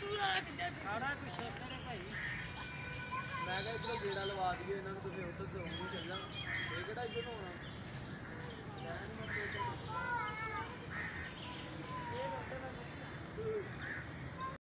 ਸਾਰਾ ਕੁਛ ਇੱਧਰ ਹੈ ਭਾਈ। ਮੈਂ ਕਿਹਾ ਇਧਰੋਂ ਗੇੜਾ ਲਵਾ ਦਈਏ ਇਹਨਾਂ ਨੂੰ ਤੁਸੀਂ